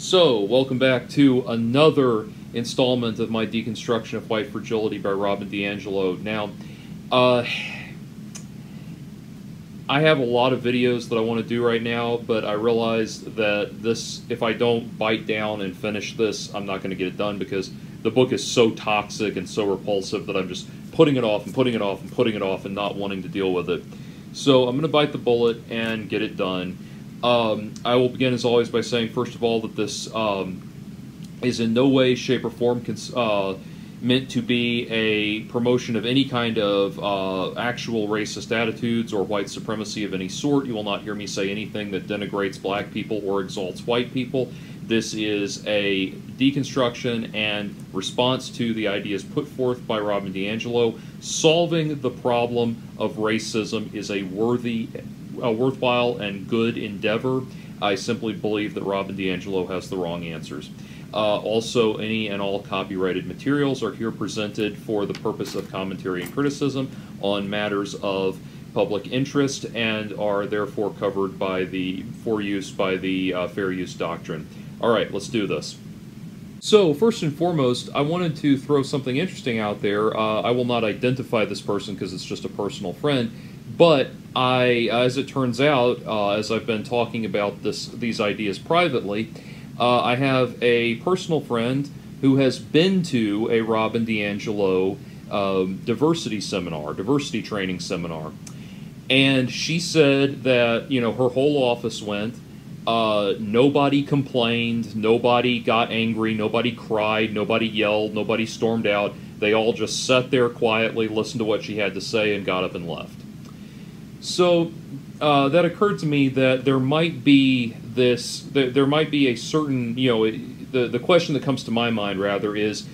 So, welcome back to another installment of my deconstruction of white fragility by Robin DiAngelo. Now, uh, I have a lot of videos that I want to do right now, but I realize that this, if I don't bite down and finish this, I'm not going to get it done because the book is so toxic and so repulsive that I'm just putting it off and putting it off and putting it off and not wanting to deal with it. So I'm going to bite the bullet and get it done. Um, I will begin, as always, by saying, first of all, that this um, is in no way, shape, or form cons- uh, meant to be a promotion of any kind of uh, actual racist attitudes or white supremacy of any sort. You will not hear me say anything that denigrates black people or exalts white people. This is a deconstruction and response to the ideas put forth by Robin DiAngelo. Solving the problem of racism is a worthy a worthwhile and good endeavor. I simply believe that Robin DiAngelo has the wrong answers. Uh, also, any and all copyrighted materials are here presented for the purpose of commentary and criticism on matters of public interest and are therefore covered by the for use by the uh, fair use doctrine. All right, let's do this. So, first and foremost, I wanted to throw something interesting out there. Uh, I will not identify this person because it's just a personal friend, but I, as it turns out, uh, as I've been talking about this these ideas privately, uh, I have a personal friend who has been to a Robin DiAngelo um, diversity seminar, diversity training seminar, and she said that you know her whole office went. Uh, nobody complained, nobody got angry, nobody cried, nobody yelled, nobody stormed out. They all just sat there quietly, listened to what she had to say, and got up and left. So uh, that occurred to me that there might be this, there, there might be a certain, you know, the, the question that comes to my mind rather is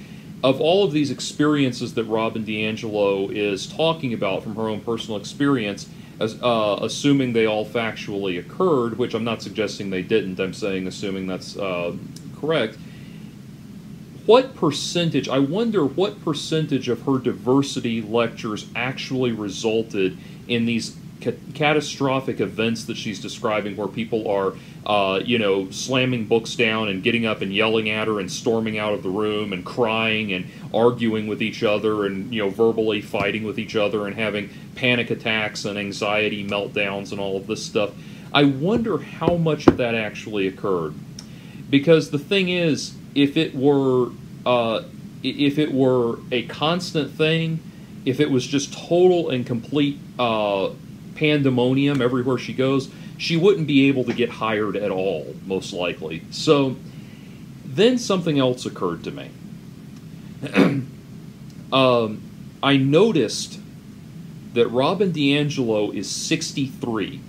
of all of these experiences that Robin DiAngelo is talking about from her own personal experience, as, uh, assuming they all factually occurred, which I'm not suggesting they didn't, I'm saying assuming that's uh, correct. What percentage, I wonder what percentage of her diversity lectures actually resulted in these ca- catastrophic events that she's describing where people are, uh, you know, slamming books down and getting up and yelling at her and storming out of the room and crying and arguing with each other and, you know, verbally fighting with each other and having panic attacks and anxiety meltdowns and all of this stuff. I wonder how much of that actually occurred. Because the thing is, if it were, uh, if it were a constant thing, if it was just total and complete uh, pandemonium everywhere she goes, she wouldn't be able to get hired at all, most likely. So then something else occurred to me. um, I noticed that Robin DiAngelo is 63.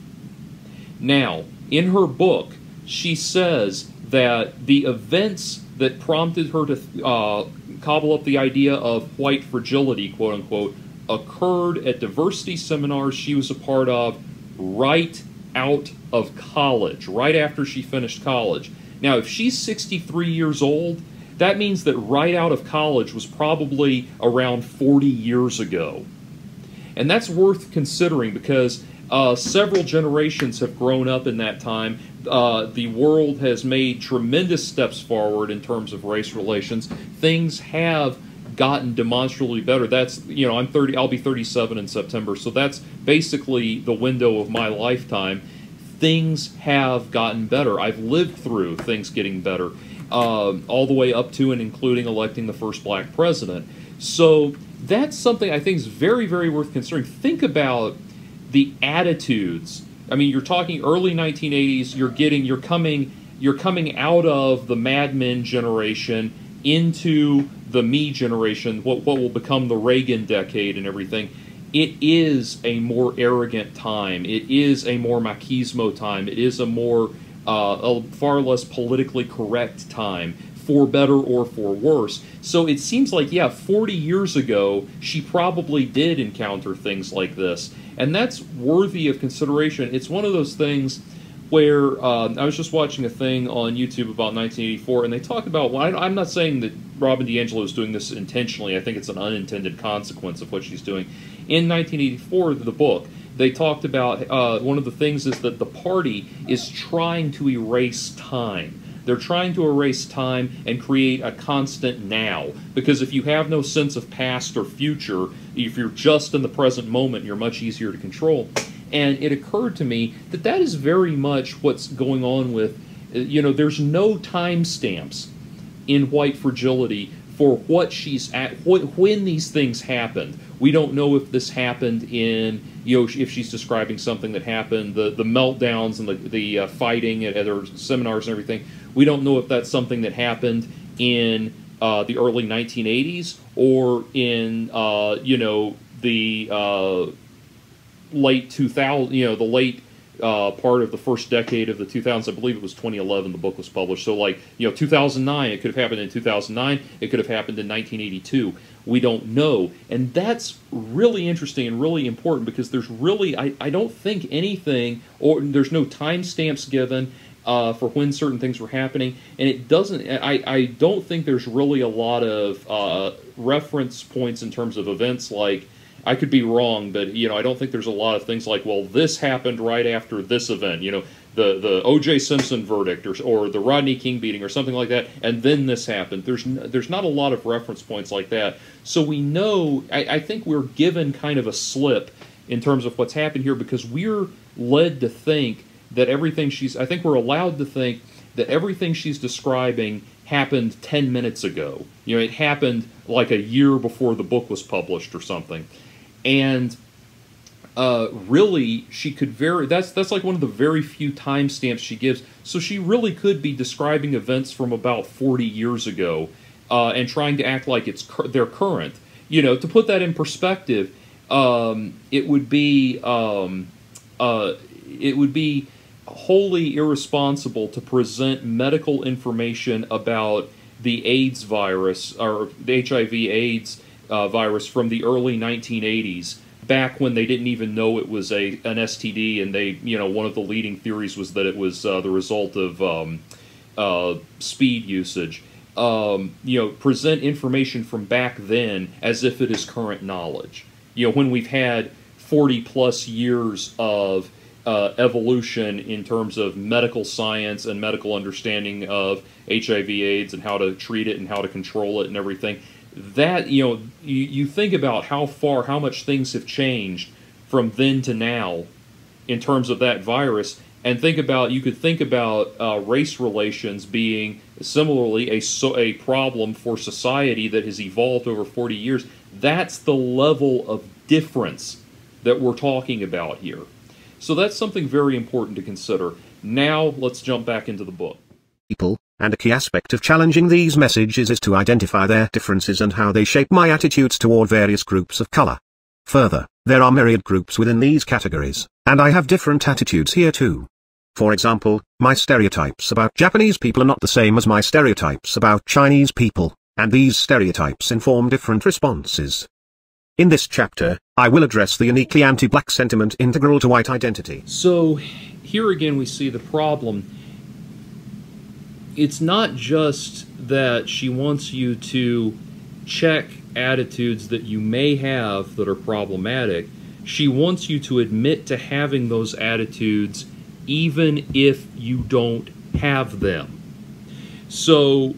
Now, in her book, she says that the events that prompted her to uh, cobble up the idea of white fragility, quote unquote, occurred at diversity seminars she was a part of right out of college, right after she finished college. Now, if she's 63 years old, that means that right out of college was probably around 40 years ago. And that's worth considering because uh, several generations have grown up in that time. Uh, the world has made tremendous steps forward in terms of race relations. Things have gotten demonstrably better. That's you know I'm 30. I'll be 37 in September, so that's basically the window of my lifetime. Things have gotten better. I've lived through things getting better, uh, all the way up to and including electing the first black president. So that's something I think is very very worth considering. Think about the attitudes. I mean, you're talking early 1980s. You're getting you're coming you're coming out of the Mad Men generation into the me generation, what, what will become the Reagan decade and everything, it is a more arrogant time. It is a more machismo time. It is a more, uh, a far less politically correct time, for better or for worse. So it seems like, yeah, 40 years ago, she probably did encounter things like this. And that's worthy of consideration. It's one of those things where um, I was just watching a thing on YouTube about 1984, and they talk about. Well, I, am not saying that Robin DiAngelo is doing this intentionally. I think it's an unintended consequence of what she's doing. In 1984, the book, they talked about uh, one of the things is that the party is trying to erase time. They're trying to erase time and create a constant now. Because if you have no sense of past or future, if you're just in the present moment, you're much easier to control. And it occurred to me that that is very much what's going on with, you know, there's no timestamps in White Fragility for what she's at, what, when these things happened. We don't know if this happened in, you know, if she's describing something that happened, the, the meltdowns and the, the uh, fighting at, at her seminars and everything. We don't know if that's something that happened in uh, the early 1980s or in, uh, you know, the uh, late 2000, you know, the late uh, part of the first decade of the 2000s. I believe it was 2011 the book was published. So, like, you know, 2009, it could have happened in 2009, it could have happened in 1982. We don't know. And that's really interesting and really important because there's really, I, I don't think anything, or there's no timestamps given. Uh, for when certain things were happening, and it doesn't. I, I don't think there's really a lot of uh, reference points in terms of events like I could be wrong, but you know, I don't think there's a lot of things like, well, this happened right after this event. You know, the the O.J. Simpson verdict or or the Rodney King beating or something like that, and then this happened. There's n- there's not a lot of reference points like that. So we know. I, I think we're given kind of a slip in terms of what's happened here because we're led to think that everything she's. I think we're allowed to think that everything she's describing happened 10 minutes ago. You know, it happened like a year before the book was published or something and uh, really she could very that's that's like one of the very few timestamps she gives. So she really could be describing events from about 40 years ago uh, and trying to act like it's cur- they're current. You know to put that in perspective um, it would be um, uh, it would be wholly irresponsible to present medical information about the AIDS virus or the HIV AIDS uh, virus from the early 1980s, back when they didn't even know it was a an STD, and they, you know, one of the leading theories was that it was uh, the result of um, uh, speed usage. Um, you know, present information from back then as if it is current knowledge. You know, when we've had 40 plus years of uh, evolution in terms of medical science and medical understanding of HIV/AIDS and how to treat it and how to control it and everything that you know you, you think about how far how much things have changed from then to now in terms of that virus and think about you could think about uh, race relations being similarly a so, a problem for society that has evolved over 40 years. That's the level of difference that we're talking about here. So that's something very important to consider. Now let's jump back into the book. People and a key aspect of challenging these messages is to identify their differences and how they shape my attitudes toward various groups of color. Further, there are myriad groups within these categories, and I have different attitudes here too. For example, my stereotypes about Japanese people are not the same as my stereotypes about Chinese people, and these stereotypes inform different responses. In this chapter, I will address the uniquely anti-black sentiment integral to white identity. So, here again we see the problem it's not just that she wants you to check attitudes that you may have that are problematic. She wants you to admit to having those attitudes even if you don't have them. So,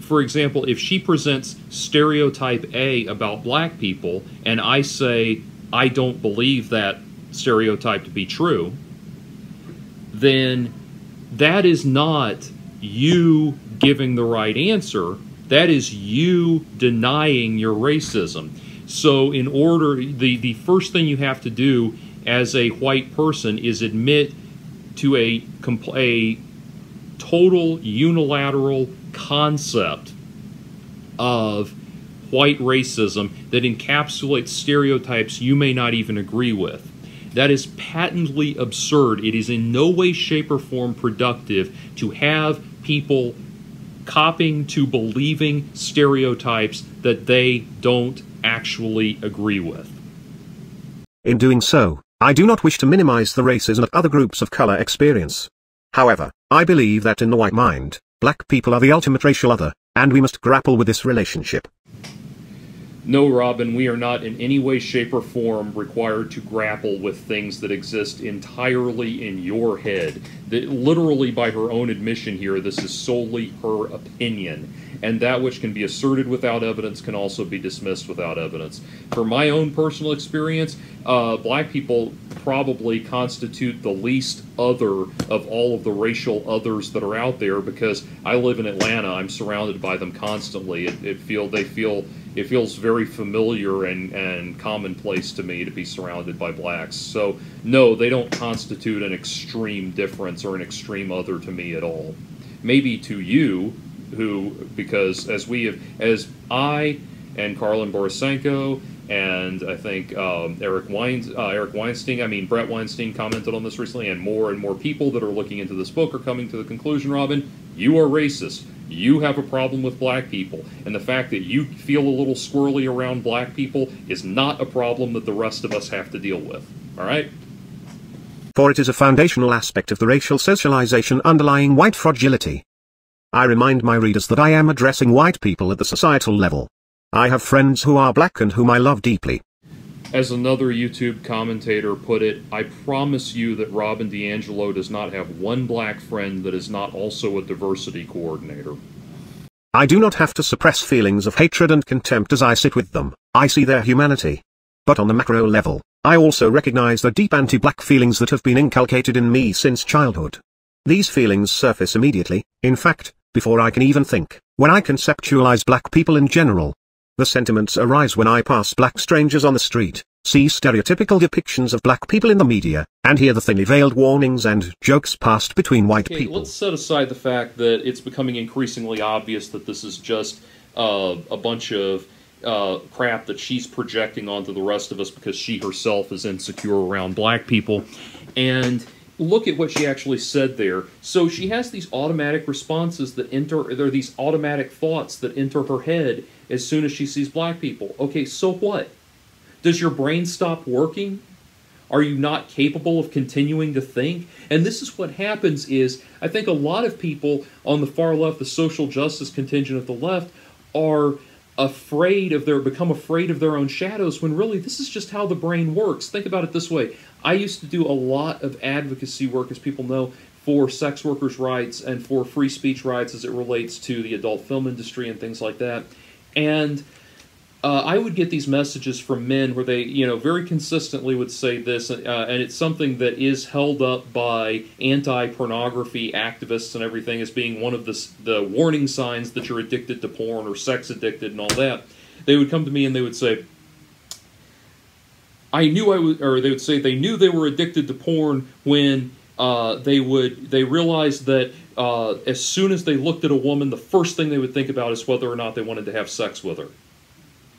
for example, if she presents stereotype A about black people and I say, I don't believe that stereotype to be true, then that is not you giving the right answer. That is you denying your racism. So, in order, the, the first thing you have to do as a white person is admit to a, a total unilateral concept of white racism that encapsulates stereotypes you may not even agree with. That is patently absurd. It is in no way, shape, or form productive to have people copying to believing stereotypes that they don't actually agree with. In doing so, I do not wish to minimize the racism that other groups of color experience. However, I believe that in the white mind, black people are the ultimate racial other, and we must grapple with this relationship. No, Robin, we are not in any way, shape, or form required to grapple with things that exist entirely in your head. that literally by her own admission here, this is solely her opinion. And that which can be asserted without evidence can also be dismissed without evidence. For my own personal experience, uh, black people probably constitute the least other of all of the racial others that are out there because I live in Atlanta. I'm surrounded by them constantly. It, it feel they feel it feels very familiar and, and commonplace to me to be surrounded by blacks. So, no, they don't constitute an extreme difference or an extreme other to me at all. Maybe to you, who, because as we have, as I and Karlyn Borysenko and I think um, Eric, Wein, uh, Eric Weinstein, I mean, Bret Weinstein commented on this recently, and more and more people that are looking into this book are coming to the conclusion, Robin, you are racist you have a problem with black people, and the fact that you feel a little squirrely around black people is not a problem that the rest of us have to deal with. All right? For it is a foundational aspect of the racial socialization underlying white fragility. I remind my readers that I am addressing white people at the societal level. I have friends who are black and whom I love deeply. As another YouTube commentator put it, I promise you that Robin DiAngelo does not have one black friend that is not also a diversity coordinator. I do not have to suppress feelings of hatred and contempt as I sit with them, I see their humanity. But on the macro level, I also recognize the deep anti-black feelings that have been inculcated in me since childhood. These feelings surface immediately, in fact, before I can even think, when I conceptualize black people in general, the sentiments arise when I pass black strangers on the street, see stereotypical depictions of black people in the media, and hear the thinly veiled warnings and jokes passed between white okay, people. Let's set aside the fact that it's becoming increasingly obvious that this is just uh, a bunch of uh, crap that she's projecting onto the rest of us because she herself is insecure around black people. And look at what she actually said there. So she has these automatic responses that enter, there are these automatic thoughts that enter her head as soon as she sees black people. Okay, so what? Does your brain stop working? Are you not capable of continuing to think? And this is what happens is I think a lot of people on the far left, the social justice contingent of the left, are afraid of their become afraid of their own shadows when really this is just how the brain works. Think about it this way. I used to do a lot of advocacy work as people know for sex workers' rights and for free speech rights as it relates to the adult film industry and things like that. And uh, I would get these messages from men where they, you know, very consistently would say this, uh, and it's something that is held up by anti-pornography activists and everything as being one of the the warning signs that you're addicted to porn or sex addicted and all that. They would come to me and they would say, "I knew I was," or they would say they knew they were addicted to porn when uh, they would they realized that uh, as soon as they looked at a woman, the first thing they would think about is whether or not they wanted to have sex with her.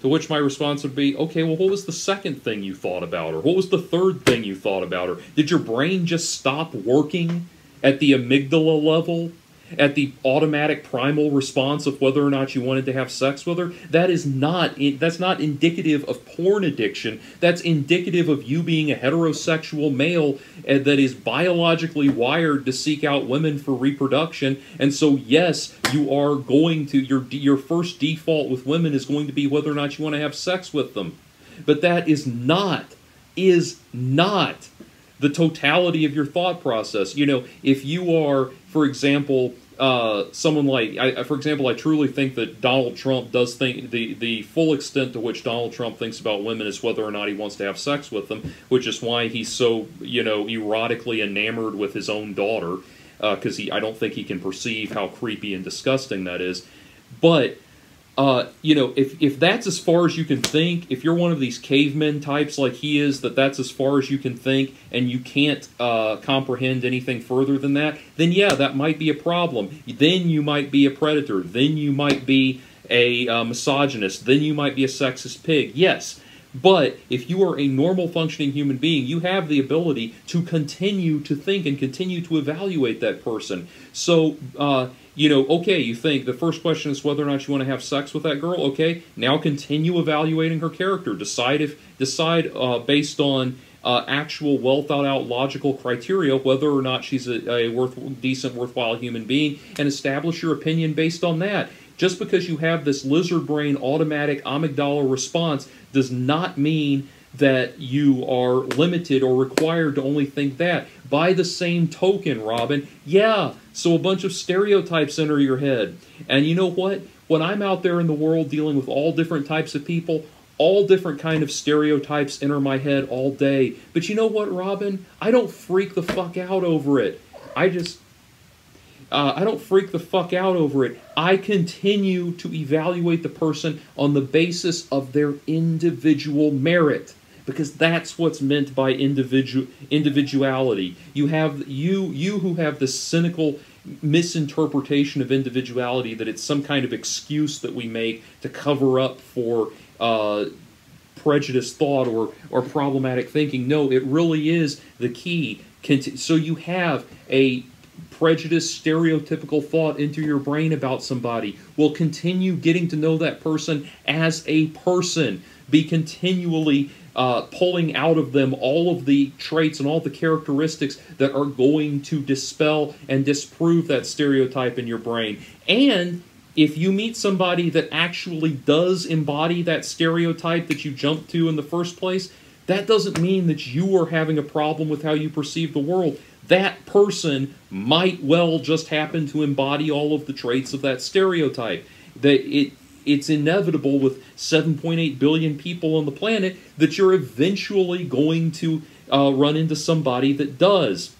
To which my response would be, okay, well, what was the second thing you thought about her? What was the third thing you thought about her? Did your brain just stop working at the amygdala level? At the automatic primal response of whether or not you wanted to have sex with her, that is not that's not indicative of porn addiction. That's indicative of you being a heterosexual male eh, that is biologically wired to seek out women for reproduction. And so, yes, you are going to your your first default with women is going to be whether or not you want to have sex with them. But that is not is not the totality of your thought process. You know, if you are, for example, uh, someone like, I, for example, I truly think that Donald Trump does think the the full extent to which Donald Trump thinks about women is whether or not he wants to have sex with them, which is why he's so you know erotically enamored with his own daughter, because uh, he I don't think he can perceive how creepy and disgusting that is, but uh, you know, if if that's as far as you can think, if you're one of these cavemen types like he is, that that's as far as you can think, and you can't uh, comprehend anything further than that, then yeah, that might be a problem. Then you might be a predator. Then you might be a uh, misogynist. Then you might be a sexist pig. Yes, but if you are a normal functioning human being, you have the ability to continue to think and continue to evaluate that person. So, uh, you know, okay, you think the first question is whether or not you want to have sex with that girl. Okay, now continue evaluating her character. Decide if decide uh, based on uh, actual, well thought out, logical criteria whether or not she's a, a worth decent, worthwhile human being, and establish your opinion based on that. Just because you have this lizard brain automatic amygdala response does not mean that you are limited or required to only think that. By the same token, Robin, yeah, so a bunch of stereotypes enter your head. And you know what? When I'm out there in the world dealing with all different types of people, all different kind of stereotypes enter my head all day. But you know what, Robin? I don't freak the fuck out over it. I just uh, I don't freak the fuck out over it. I continue to evaluate the person on the basis of their individual merit because that's what's meant by individual individuality. You have you you who have the cynical misinterpretation of individuality that it's some kind of excuse that we make to cover up for uh, prejudiced thought or or problematic thinking. No, it really is the key. So you have a prejudiced, stereotypical thought into your brain about somebody. Will continue getting to know that person as a person. Be continually uh, pulling out of them all of the traits and all the characteristics that are going to dispel and disprove that stereotype in your brain. And if you meet somebody that actually does embody that stereotype that you jumped to in the first place, that doesn't mean that you are having a problem with how you perceive the world. That person might well just happen to embody all of the traits of that stereotype. That it it's inevitable with 7.8 billion people on the planet that you're eventually going to uh, run into somebody that does.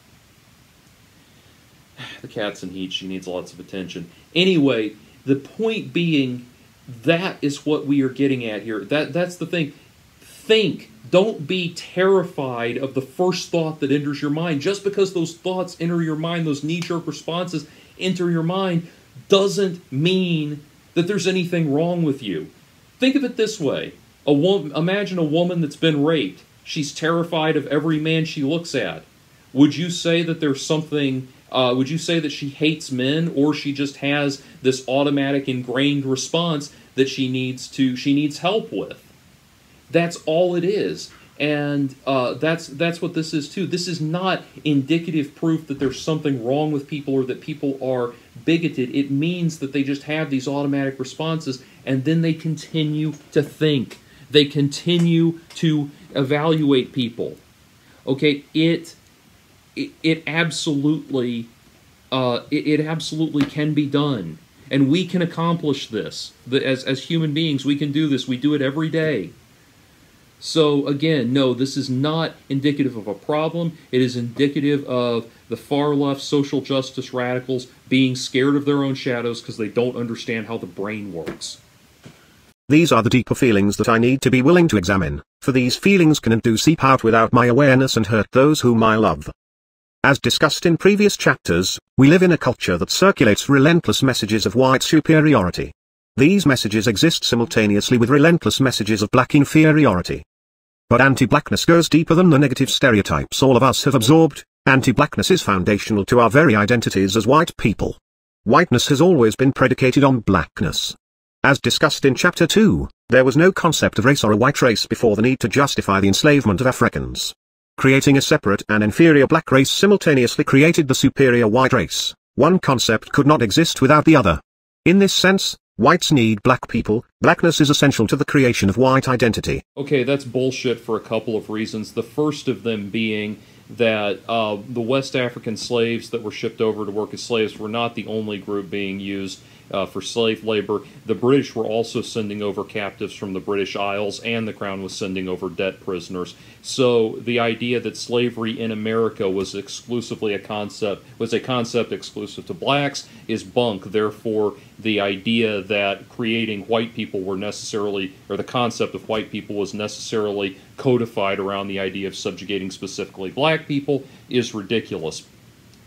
The cat's in heat. She needs lots of attention. Anyway, the point being, that is what we are getting at here. That that's the thing. Think. Don't be terrified of the first thought that enters your mind. Just because those thoughts enter your mind, those knee-jerk responses enter your mind, doesn't mean that there's anything wrong with you. Think of it this way. A wo- imagine a woman that's been raped. She's terrified of every man she looks at. Would you say that there's something uh, would you say that she hates men or she just has this automatic ingrained response that she needs to she needs help with that's all it is and uh, that's that's what this is too this is not indicative proof that there's something wrong with people or that people are bigoted. It means that they just have these automatic responses and then they continue to think. They continue to evaluate people. Okay, it it, it absolutely uh, it, it absolutely can be done. And we can accomplish this. As, as human beings, we can do this. We do it every day. So, again, no, this is not indicative of a problem. It is indicative of the far left social justice radicals being scared of their own shadows because they don't understand how the brain works. These are the deeper feelings that I need to be willing to examine, for these feelings can and do seep out without my awareness and hurt those whom I love. As discussed in previous chapters, we live in a culture that circulates relentless messages of white superiority. These messages exist simultaneously with relentless messages of black inferiority. But anti-blackness goes deeper than the negative stereotypes all of us have absorbed, anti-blackness is foundational to our very identities as white people. Whiteness has always been predicated on blackness. As discussed in Chapter 2, there was no concept of race or a white race before the need to justify the enslavement of Africans. Creating a separate and inferior black race simultaneously created the superior white race. One concept could not exist without the other. In this sense, Whites need black people, blackness is essential to the creation of white identity. Okay, that's bullshit for a couple of reasons. The first of them being that uh, the West African slaves that were shipped over to work as slaves were not the only group being used uh, for slave labor. The British were also sending over captives from the British Isles, and the Crown was sending over debt prisoners. So the idea that slavery in America was exclusively a concept was a concept exclusive to blacks is bunk. Therefore, the idea that creating white people were necessarily, or the concept of white people was necessarily codified around the idea of subjugating specifically black people is ridiculous.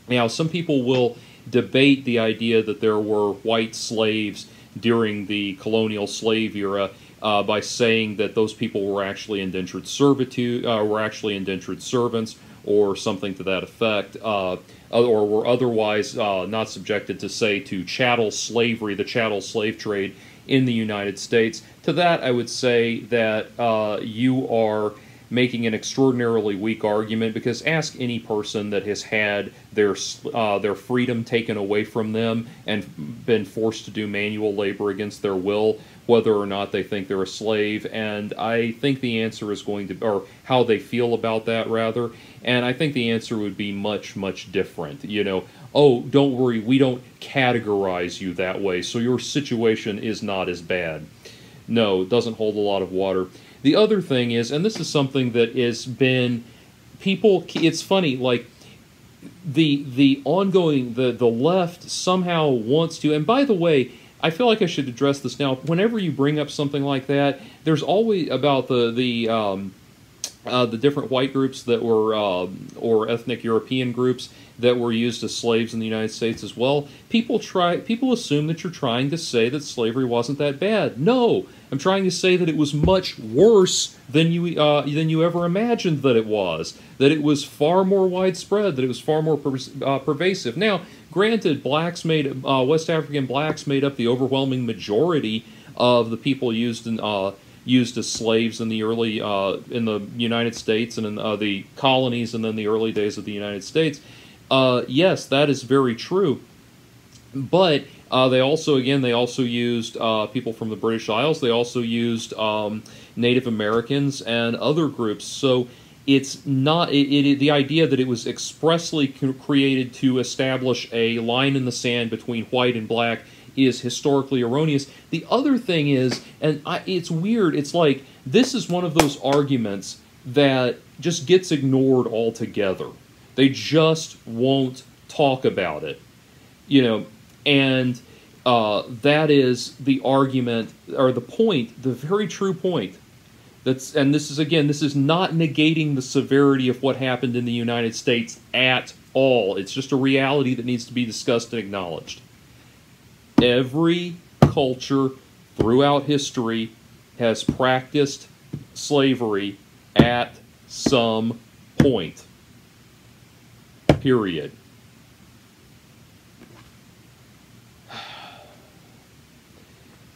Now, some people will debate the idea that there were white slaves during the colonial slave era uh, by saying that those people were actually indentured servitude, uh, were actually indentured servants, or something to that effect, uh, or were otherwise uh, not subjected to, say, to chattel slavery, the chattel slave trade in the United States. To that, I would say that uh, you are making an extraordinarily weak argument because ask any person that has had their uh, their freedom taken away from them and been forced to do manual labor against their will whether or not they think they're a slave. And I think the answer is going to or how they feel about that rather. And I think the answer would be much much different. You know oh don't worry we don't categorize you that way so your situation is not as bad. No it doesn't hold a lot of water the other thing is, and this is something that has been people. It's funny, like the the ongoing the the left somehow wants to. And by the way, I feel like I should address this now. Whenever you bring up something like that, there's always about the the um, uh, the different white groups that were uh, or ethnic European groups that were used as slaves in the United States as well. People try people assume that you're trying to say that slavery wasn't that bad. No, I'm trying to say that it was much worse than you uh, than you ever imagined that it was. That it was far more widespread. That it was far more per uh, pervasive. Now, granted, blacks made uh, West African blacks made up the overwhelming majority of the people used in uh, used as slaves in the early uh, in the United States and in uh, the colonies and then the early days of the United States. Uh, yes, that is very true. But uh, they also, again, they also used uh, people from the British Isles. They also used um, Native Americans and other groups. So it's not it, it, the idea that it was expressly created to establish a line in the sand between white and black is historically erroneous. The other thing is, and I, it's weird, it's like this is one of those arguments that just gets ignored altogether. They just won't talk about it. You know, and uh, that is the argument or the point, the very true point. That's and this is again, this is not negating the severity of what happened in the United States at all. It's just a reality that needs to be discussed and acknowledged every culture throughout history has practiced slavery at some point. Period.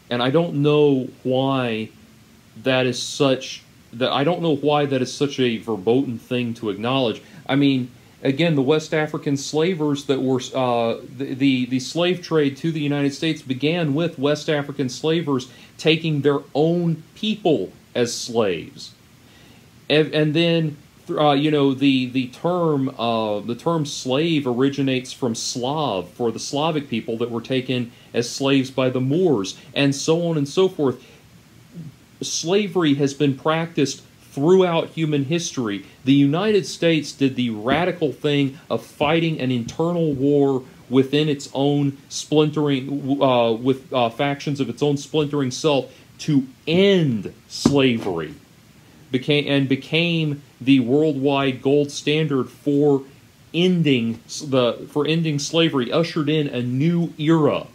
And I don't know why that is such that I don't know why that is such a verboten thing to acknowledge. I mean, again, the West African slavers that were uh, the, the, the slave trade to the United States began with West African slavers taking their own people as slaves, and, and then uh, you know the the term uh, the term slave originates from Slav for the Slavic people that were taken as slaves by the Moors, and so on and so forth. Slavery has been practiced throughout human history, the United States did the radical thing of fighting an internal war within its own splintering, uh, with uh, factions of its own splintering self to end slavery, became and became the worldwide gold standard for ending the for ending slavery. Ushered in a new era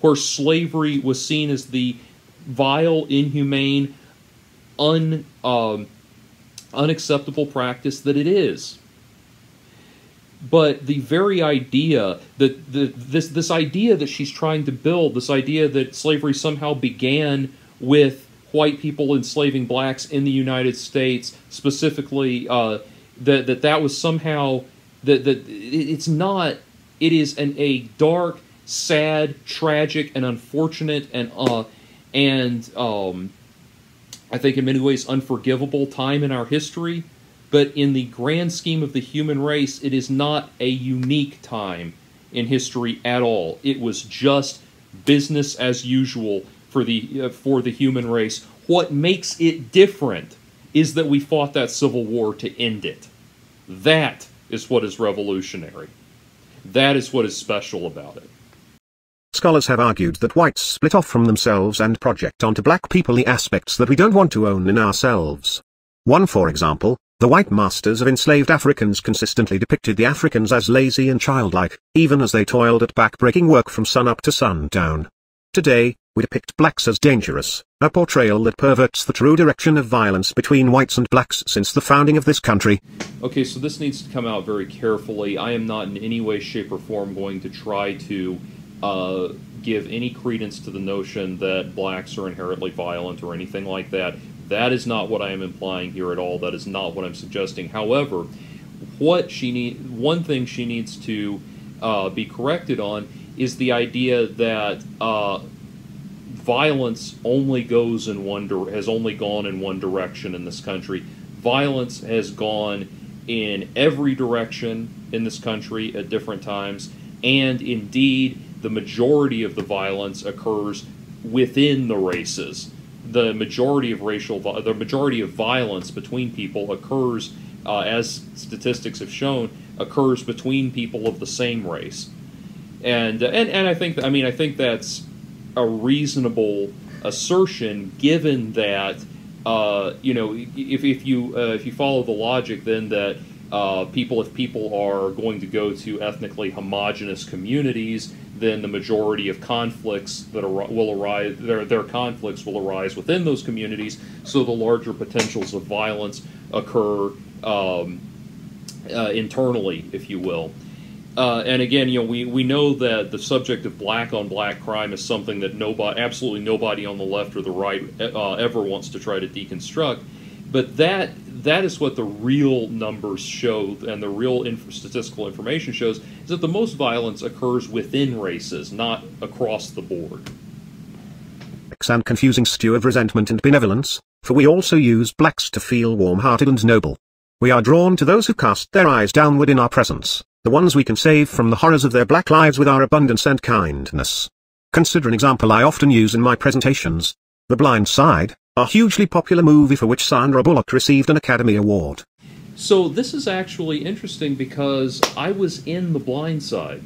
where slavery was seen as the vile, inhumane, un um, unacceptable practice that it is. But the very idea that the, this this idea that she's trying to build, this idea that slavery somehow began with white people enslaving blacks in the United States, specifically uh, that that that was somehow that that it's not. It is an a dark, sad, tragic, and unfortunate and uh and um I think in many ways unforgivable time in our history, but in the grand scheme of the human race, it is not a unique time in history at all. It was just business as usual for the uh, for the human race. What makes it different is that we fought that civil war to end it. That is what is revolutionary. That is what is special about it. Scholars have argued that whites split off from themselves and project onto black people the aspects that we don't want to own in ourselves. One for example, the white masters of enslaved Africans consistently depicted the Africans as lazy and childlike, even as they toiled at back-breaking work from sunup to sundown. Today, we depict blacks as dangerous, a portrayal that perverts the true direction of violence between whites and blacks since the founding of this country. Okay, so this needs to come out very carefully. I am not in any way, shape, or form going to try to uh, give any credence to the notion that blacks are inherently violent or anything like that. That is not what I am implying here at all. That is not what I'm suggesting. However, what she need one thing she needs to uh, be corrected on is the idea that uh, violence only goes in one di- has only gone in one direction in this country. Violence has gone in every direction in this country at different times, and indeed, the majority of the violence occurs within the races. The majority of racial, the majority of violence between people occurs, uh, as statistics have shown, occurs between people of the same race. And and and I think, I mean, I think that's a reasonable assertion, given that uh, you know, if, if you uh, if you follow the logic, then that uh, people, if people are going to go to ethnically homogenous communities, then the majority of conflicts that ar- will arise, their their conflicts will arise within those communities. So the larger potentials of violence occur um, uh, internally, if you will. Uh, and again, you know, we, we know that the subject of black on black crime is something that nobody, absolutely nobody on the left or the right uh, ever wants to try to deconstruct. But that that is what the real numbers show, and the real inf- statistical information shows is that the most violence occurs within races, not across the board. And confusing stew of resentment and benevolence, for we also use blacks to feel warm-hearted and noble. We are drawn to those who cast their eyes downward in our presence the ones we can save from the horrors of their black lives with our abundance and kindness. Consider an example I often use in my presentations. The Blind Side, a hugely popular movie for which Sandra Bullock received an Academy Award. So this is actually interesting because I was in The Blind Side.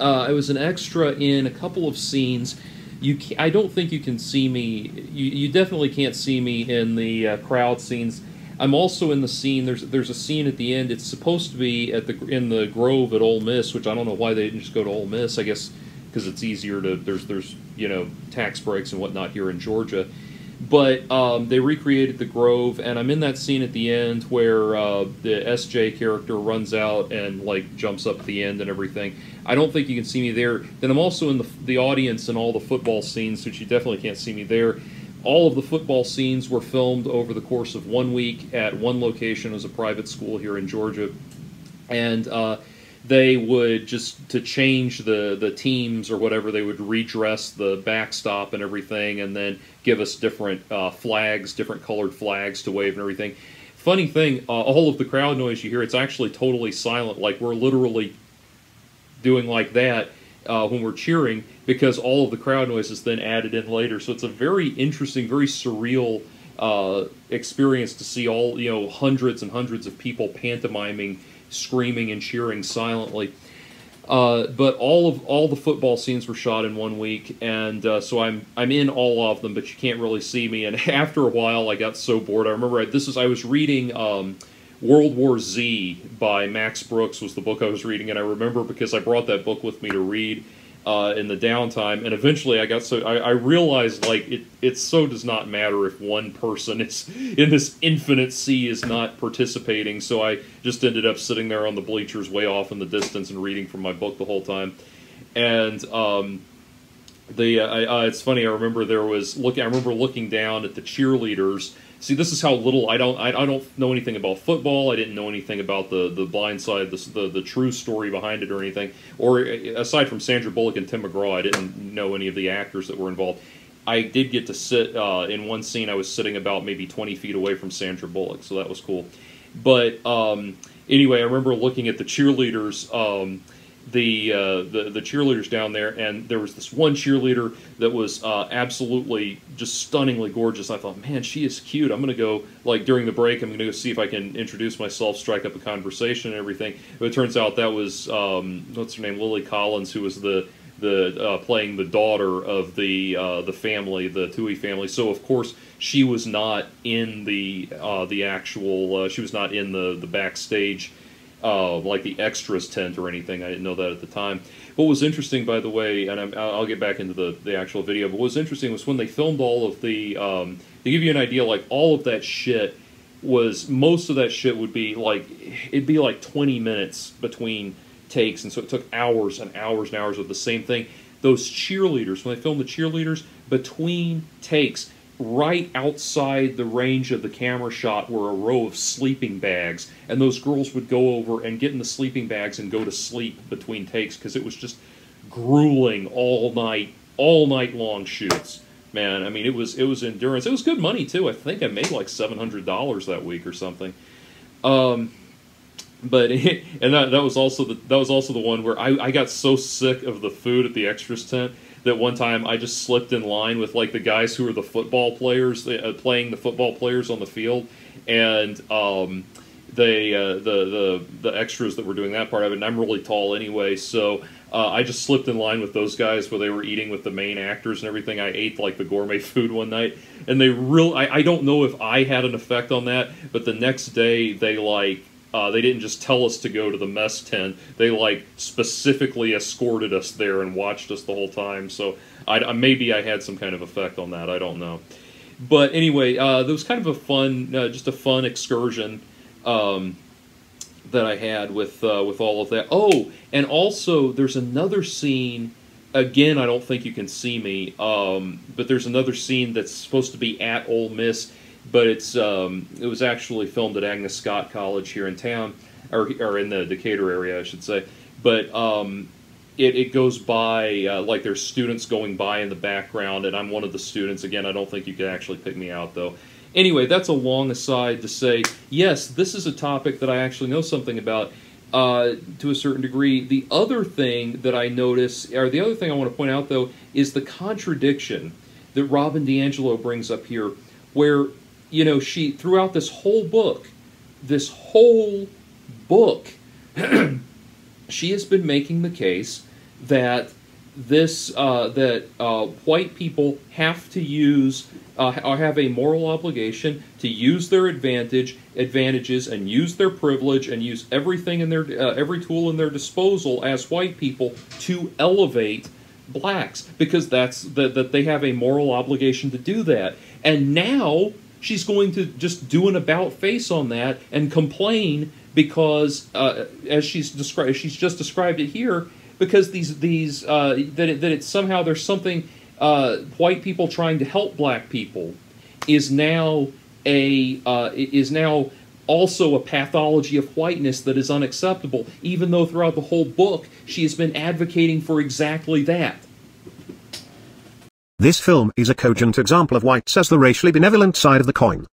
Uh, I was an extra in a couple of scenes. You, I don't think you can see me. You, you definitely can't see me in the uh, crowd scenes I'm also in the scene. There's there's a scene at the end. It's supposed to be at the in the Grove at Ole Miss, which I don't know why they didn't just go to Ole Miss. I guess because it's easier to there's there's you know tax breaks and whatnot here in Georgia. But um, they recreated the Grove, and I'm in that scene at the end where uh, the SJ character runs out and like jumps up the end and everything. I don't think you can see me there. Then I'm also in the the audience in all the football scenes, which you definitely can't see me there all of the football scenes were filmed over the course of one week at one location as a private school here in Georgia, and uh, they would just to change the the teams or whatever they would redress the backstop and everything, and then give us different uh, flags, different colored flags to wave and everything. Funny thing, uh, all of the crowd noise you hear, it's actually totally silent. Like we're literally doing like that uh, when we're cheering because all of the crowd noise is then added in later. So it's a very interesting, very surreal uh, experience to see all you know hundreds and hundreds of people pantomiming, screaming and cheering silently. Uh, but all of all the football scenes were shot in one week, and uh, so I'm I'm in all of them, but you can't really see me. And after a while, I got so bored. I remember I, this is I was reading. Um, World War Z by Max Brooks was the book I was reading, and I remember because I brought that book with me to read uh, in the downtime, and eventually I got so I, I, realized like it it so does not matter if one person is in this infinite sea is not participating. So I just ended up sitting there on the bleachers way off in the distance and reading from my book the whole time, and. Um, the uh, uh, it's funny. I remember there was looking. I remember looking down at the cheerleaders see this is how little I don't I, I don't know anything about football. I didn't know anything about the the blind side, the, the the true story behind it or anything. Or aside from Sandra Bullock and Tim McGraw, I didn't know any of the actors that were involved. I did get to sit uh, in one scene. I was sitting about maybe 20 feet away from Sandra Bullock, so that was cool. But um, anyway, I remember looking at the cheerleaders. Um, the, uh, the the cheerleaders down there, and there was this one cheerleader that was uh, absolutely just stunningly gorgeous. I thought, man, she is cute. I'm gonna go like during the break. I'm gonna go see if I can introduce myself, strike up a conversation, and everything. But it turns out that was um, what's her name, Lily Collins, who was the the uh, playing the daughter of the uh, the family, the Tuohy family. So of course she was not in the uh, the actual. Uh, she was not in the the backstage uh, like the extras tent or anything. I didn't know that at the time. What was interesting, by the way, and i will get back into the, the actual video, but what was interesting was when they filmed all of the, um, to give you an idea, like all of that shit was, most of that shit would be like, it'd be like 20 minutes between takes, and so it took hours and hours and hours of the same thing. Those cheerleaders, when they filmed the cheerleaders, between takes, right outside the range of the camera shot were a row of sleeping bags, and those girls would go over and get in the sleeping bags and go to sleep between takes because it was just grueling all night, all night long shoots. Man, I mean, it was it was endurance. It was good money too. I think I made like seven hundred dollars that week or something. Um, but and that, that was also the that was also the one where I, I got so sick of the food at the extras tent that one time I just slipped in line with like the guys who were the football players uh, playing the football players on the field, and um, they uh, the the the extras that were doing that part of it. And I'm really tall anyway, so uh, I just slipped in line with those guys where they were eating with the main actors and everything. I ate like the gourmet food one night, and they real I, I don't know if I had an effect on that, but the next day they like uh, they didn't just tell us to go to the mess tent. They like specifically escorted us there and watched us the whole time. So I, maybe I had some kind of effect on that. I don't know. But anyway, uh, there was kind of a fun, uh, just a fun excursion um, that I had with uh, with all of that. Oh, and also there's another scene. Again, I don't think you can see me, um, but there's another scene that's supposed to be at Ole Miss but it's um, it was actually filmed at Agnes Scott College here in town, or, or in the Decatur area, I should say. But um, it, it goes by uh, like there's students going by in the background, and I'm one of the students. Again, I don't think you can actually pick me out though. Anyway, that's a long aside to say yes, this is a topic that I actually know something about. Uh, to a certain degree. The other thing that I notice, or the other thing I want to point out though, is the contradiction that Robin DiAngelo brings up here, where you know, she throughout this whole book, this whole book, she has been making the case that this uh, that uh, white people have to use uh, have a moral obligation to use their advantage advantages and use their privilege and use everything in their uh, every tool in their disposal as white people to elevate blacks because that's that, that they have a moral obligation to do that. And now she's going to just do an about face on that and complain because, uh, as she's described, she's just described it here, because these these uh, that it, that it's somehow there's something uh, white people trying to help black people is now a uh, is now also a pathology of whiteness that is unacceptable, even though throughout the whole book she has been advocating for exactly that. This film is a cogent example of whites as the racially benevolent side of the coin.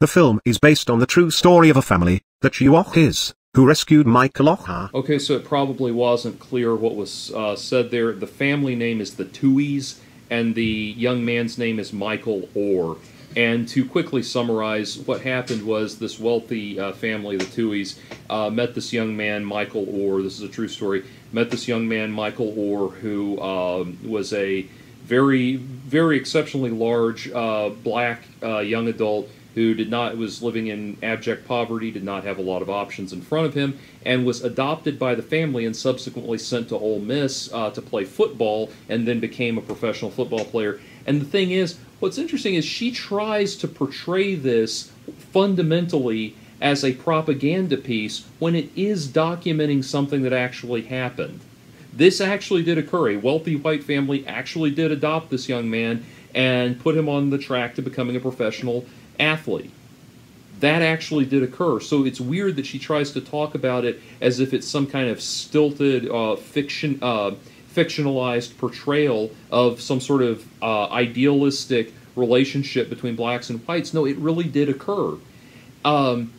The film is based on the true story of a family, the Chihuahuas, who rescued Michael Oha. Okay, so it probably wasn't clear what was uh, said there. The family name is the Tuohys, and the young man's name is Michael Oher. And to quickly summarize, what happened was this wealthy uh, family, the Tuohys, uh, met this young man, Michael Oher. This is a true story. Met this young man, Michael Oher, who um, was a very, very exceptionally large uh, black uh, young adult who did not was living in abject poverty, did not have a lot of options in front of him, and was adopted by the family and subsequently sent to Ole Miss uh, to play football, and then became a professional football player. And the thing is, what's interesting is she tries to portray this fundamentally as a propaganda piece when it is documenting something that actually happened. This actually did occur. A wealthy white family actually did adopt this young man and put him on the track to becoming a professional athlete. That actually did occur. So it's weird that she tries to talk about it as if it's some kind of stilted uh, fiction, uh, fictionalized portrayal of some sort of uh, idealistic relationship between blacks and whites. No, it really did occur. Um,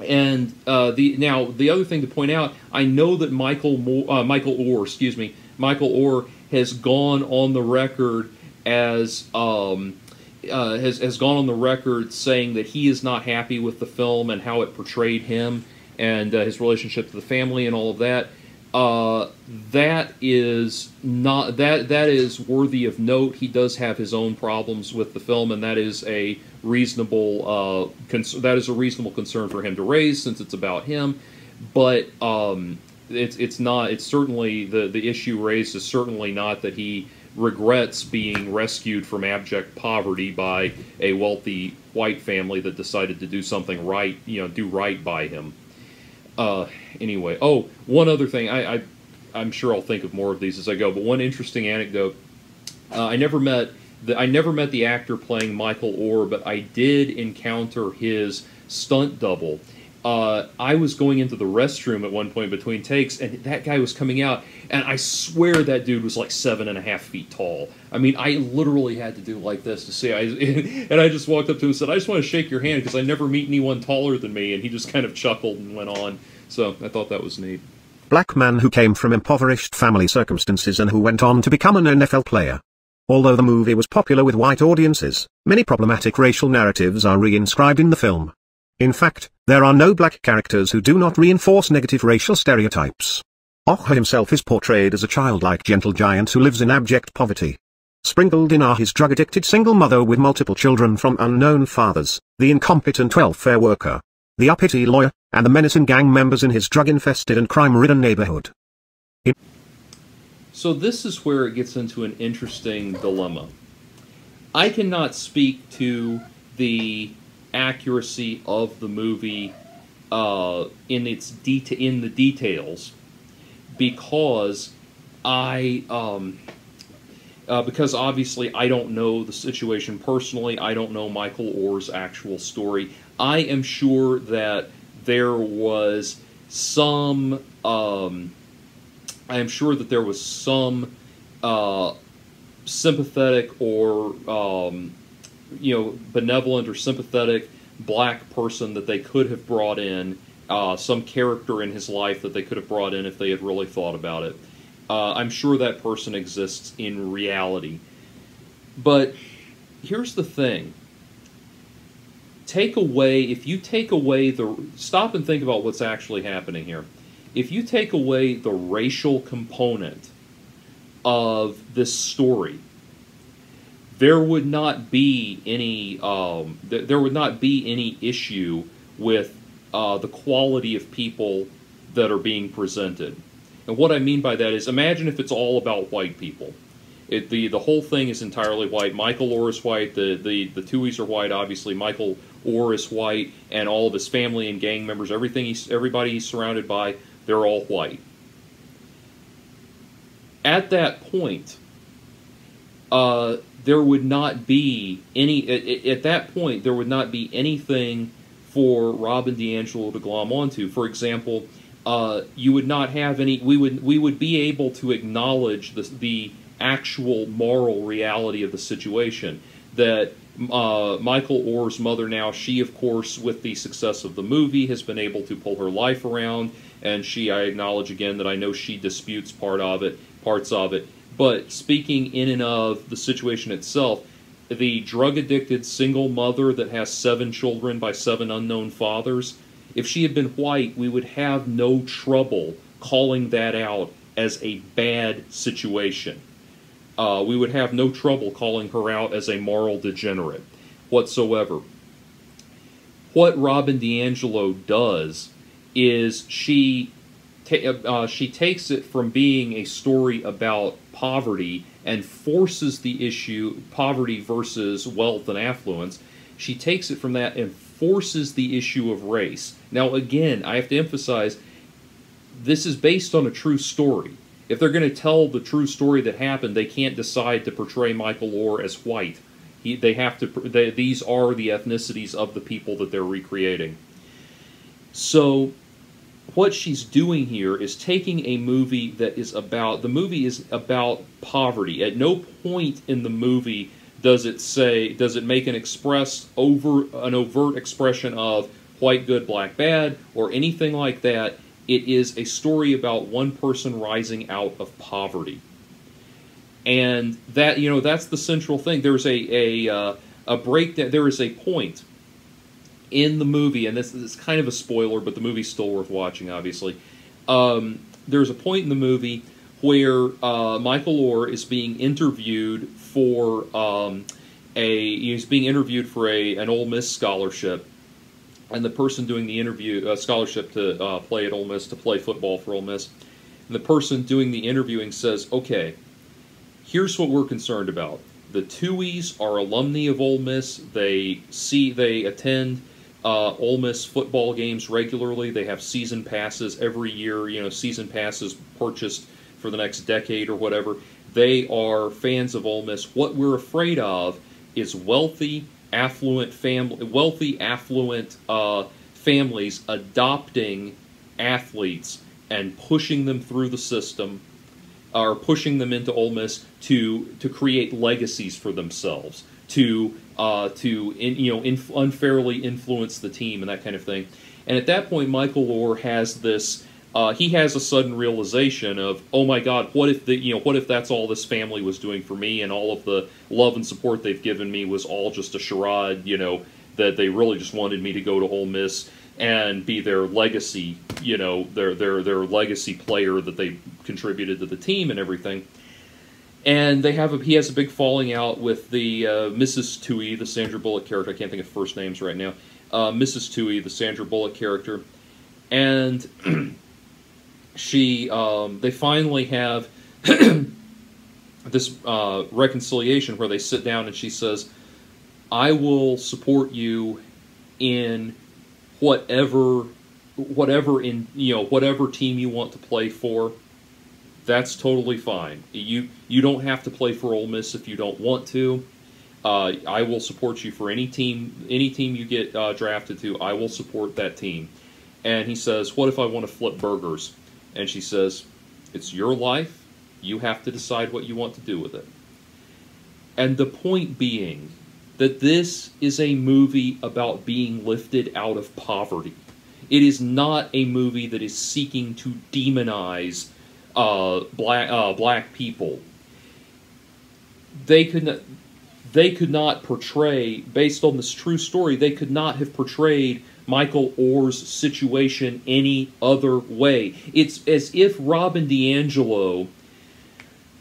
and uh, the now the other thing to point out, I know that Michael Mo- uh, Michael Oher, excuse me, Michael Oher has gone on the record as um, uh, has has gone on the record saying that he is not happy with the film and how it portrayed him and uh, his relationship to the family and all of that. Uh, that is not that that is worthy of note. He does have his own problems with the film, and that is a reasonable uh, cons- that is a reasonable concern for him to raise since it's about him. But um, it's it's not. It's certainly the the issue raised is certainly not that he regrets being rescued from abject poverty by a wealthy white family that decided to do something right, you know, do right by him. Uh, anyway, oh, one other thing, I, I, I'm sure I'll think of more of these as I go, but one interesting anecdote. Uh, I never met The, I never met the actor playing Michael Oher, but I did encounter his stunt double. Uh, I was going into the restroom at one point between takes, and that guy was coming out, and I swear that dude was like seven and a half feet tall. I mean, I literally had to do like this to see. I and I just walked up to him and said, "I just want to shake your hand because I never meet anyone taller than me." And he just kind of chuckled and went on. So I thought that was neat. Black man who came from impoverished family circumstances and who went on to become an NFL player. Although the movie was popular with white audiences, many problematic racial narratives are re-inscribed in the film. In fact, there are no black characters who do not reinforce negative racial stereotypes. Oher himself is portrayed as a childlike gentle giant who lives in abject poverty. Sprinkled in are his drug-addicted single mother with multiple children from unknown fathers, the incompetent welfare worker, the uppity lawyer, and the menacing gang members in his drug-infested and crime-ridden neighborhood. So this is where it gets into an interesting dilemma. I cannot speak to the accuracy of the movie uh, in its deta- in the details because I um, uh, because obviously I don't know the situation personally. I don't know Michael Oher's actual story. I am sure that there was some. Um, I am sure that there was some uh, sympathetic or um, you know, benevolent or sympathetic black person that they could have brought in, uh, some character in his life that they could have brought in if they had really thought about it. Uh, I'm sure that person exists in reality. But here's the thing take away, if you take away the, stop and think about what's actually happening here. If you take away the racial component of this story, there would not be any um, th- there would not be any issue with uh, the quality of people that are being presented. And what I mean by that is, imagine if it's all about white people. It, the the whole thing is entirely white. Michael Oher is white. The the the Tuohys are white. Obviously, Michael Oher is white, and all of his family and gang members, everything he's everybody he's surrounded by, they're all white. At that point, uh, there would not be any at, at, that point there would not be anything for Robin DiAngelo to glom onto. For example, uh, you would not have any. We would we would be able to acknowledge the the actual moral reality of the situation. That uh, Michael Oher's mother now, she of course, with the success of the movie, has been able to pull her life around, and she, I acknowledge again that I know she disputes part of it, parts of it, but speaking in and of the situation itself, the drug addicted single mother that has seven children by seven unknown fathers, if she had been white, we would have no trouble calling that out as a bad situation. Uh, we would have no trouble calling her out as a moral degenerate whatsoever. What Robin DiAngelo does is she ta- uh, she takes it from being a story about poverty and forces the issue poverty versus wealth and affluence. She takes it from that and forces the issue of race. Now, again, I have to emphasize this is based on a true story. If they're going to tell the true story that happened, they can't decide to portray Michael Oher as white. He, they have to. They, these are the ethnicities of the people that they're recreating. So what she's doing here is taking a movie that is about the movie is about poverty. At no point in the movie does it say does it make an express over an overt expression of white good black bad or anything like that. It is a story about one person rising out of poverty. And that you know that's the central thing. There's a a uh, a breakdown. There is a point in the movie, and this, is kind of a spoiler, but the movie's still worth watching, obviously. Um, there's a point in the movie where uh, Michael Oher is being interviewed for um, a he's being interviewed for a an Ole Miss scholarship, and the person doing the interview uh, scholarship to uh, play at Ole Miss to play football for Ole Miss, and the person doing the interviewing says, "Okay, here's what we're concerned about. The Tuohys are alumni of Ole Miss. They see they attend." Uh, Ole Miss football games regularly. They have season passes every year. You know, season passes purchased for the next decade or whatever. They are fans of Ole Miss. What we're afraid of is wealthy, affluent family, wealthy, affluent uh, families adopting athletes and pushing them through the system, or pushing them into Ole Miss to to create legacies for themselves, to uh, to in, you know inf- unfairly influence the team and that kind of thing. And at that point, Michael Oher has this. Uh, he has a sudden realization of, oh my God, what if the you know what if that's all this family was doing for me, and all of the love and support they've given me was all just a charade, you know, that they really just wanted me to go to Ole Miss and be their legacy, you know, their their their legacy player that they contributed to the team and everything. And they have a, he has a big falling out with the uh, Mrs. Tuohy, the Sandra Bullock character. I can't think of first names right now. Uh, Mrs. Tuohy, the Sandra Bullock character, and she um, they finally have this uh, reconciliation where they sit down and she says, "I will support you in." whatever whatever in you know whatever team you want to play for that's totally fine. You you don't have to play for Ole Miss if you don't want to. Uh, I will support you for any team any team you get uh, drafted to I will support that team. And he says what if I want to flip burgers? And she says it's your life. You have to decide what you want to do with it. And the point being that this is a movie about being lifted out of poverty. It is not a movie that is seeking to demonize uh, black uh, black people. They could not, they could not portray based on this true story. They could not have portrayed Michael Oher's situation any other way. It's as if Robin DiAngelo.